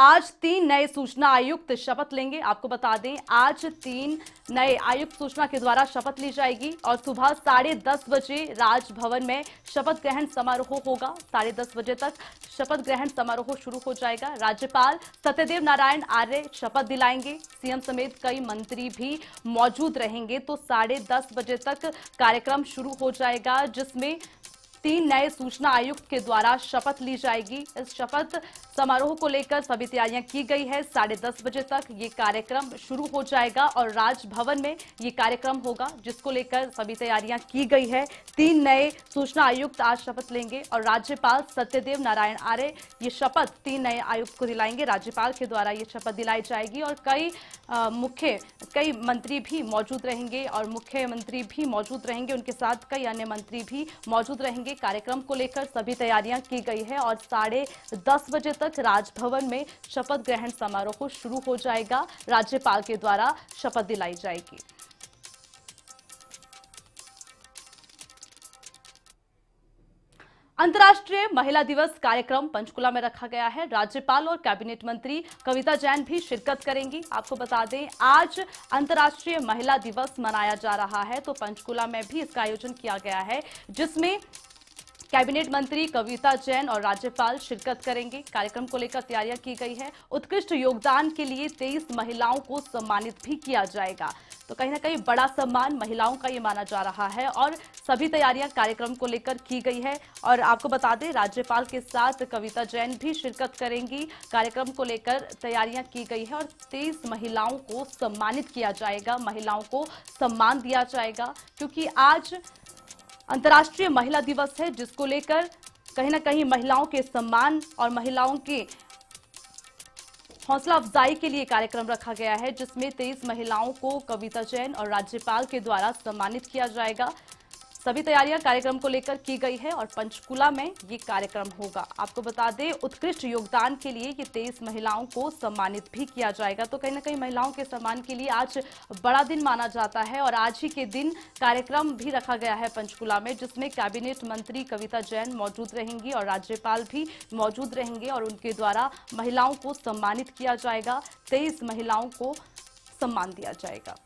आज तीन नए सूचना आयुक्त शपथ लेंगे। आपको बता दें, आज तीन नए आयुक्त सूचना के द्वारा शपथ ली जाएगी और सुबह साढ़े दस बजे राजभवन में शपथ ग्रहण समारोह होगा। साढ़े दस बजे तक शपथ ग्रहण समारोह शुरू हो जाएगा। राज्यपाल सत्यदेव नारायण आर्य शपथ दिलाएँगे। सीएम समेत कई मंत्री भी मौजूद रहेंगे। तो साढ़े दस बजे तक कार्यक्रम शुरू हो जाएगा, जिसमें तीन नए सूचना आयुक्त के द्वारा शपथ ली जाएगी। इस शपथ समारोह को लेकर सभी तैयारियाँ की गई है। साढ़े दस बजे तक ये कार्यक्रम शुरू हो जाएगा और राजभवन में ये कार्यक्रम होगा, जिसको लेकर सभी तैयारियाँ की गई है। तीन नए सूचना आयुक्त आज शपथ लेंगे और राज्यपाल सत्यदेव नारायण आर्य ये शपथ तीन नए आयुक्त को दिलाएँगे। राज्यपाल के द्वारा ये शपथ दिलाई जाएगी और कई मुख्य, कई मंत्री भी मौजूद रहेंगे और मुख्यमंत्री भी मौजूद रहेंगे। उनके साथ कई अन्य मंत्री भी मौजूद रहेंगे। कार्यक्रम को लेकर सभी तैयारियाँ की गई है और साढ़े दस बजे तक राजभवन में शपथ ग्रहण समारोह शुरू हो जाएगा। राज्यपाल के द्वारा शपथ दिलाई जाएगी। अंतर्राष्ट्रीय महिला दिवस कार्यक्रम पंचकुला में रखा गया है। राज्यपाल और कैबिनेट मंत्री कविता जैन भी शिरकत करेंगी। आपको बता दें, आज अंतर्राष्ट्रीय महिला दिवस मनाया जा रहा है तो पंचकुला में भी इसका आयोजन किया गया है, जिसमें कैबिनेट मंत्री कविता जैन और राज्यपाल शिरकत करेंगे। कार्यक्रम को लेकर तैयारियाँ की गई है। उत्कृष्ट योगदान के लिए तेईस महिलाओं को सम्मानित भी किया जाएगा। तो कहीं ना कहीं बड़ा सम्मान महिलाओं का ये माना जा रहा है और सभी तैयारियाँ कार्यक्रम को लेकर की गई है। और आपको बता दें, राज्यपाल के साथ कविता जैन भी शिरकत करेंगी। कार्यक्रम को लेकर तैयारियाँ की गई है और तेईस महिलाओं को सम्मानित किया जाएगा। महिलाओं को सम्मान दिया जाएगा। क्योंकि आज अंतर्राष्ट्रीय महिला दिवस है, जिसको लेकर कहीं ना कहीं महिलाओं के सम्मान और महिलाओं के हौसला अफजाई के लिए कार्यक्रम रखा गया है, जिसमें तेईस महिलाओं को कविता जैन और राज्यपाल के द्वारा सम्मानित किया जाएगा। सभी तैयारियाँ कार्यक्रम को लेकर की गई है और पंचकुला में ये कार्यक्रम होगा। आपको बता दें, उत्कृष्ट योगदान के लिए ये तेईस महिलाओं को सम्मानित भी किया जाएगा। तो कहीं ना कहीं महिलाओं के सम्मान के लिए आज बड़ा दिन माना जाता है और आज ही के दिन कार्यक्रम भी रखा गया है पंचकुला में, जिसमें कैबिनेट मंत्री कविता जैन मौजूद रहेंगी और राज्यपाल भी मौजूद रहेंगे और उनके द्वारा महिलाओं को सम्मानित किया जाएगा। तेईस महिलाओं को सम्मान दिया जाएगा।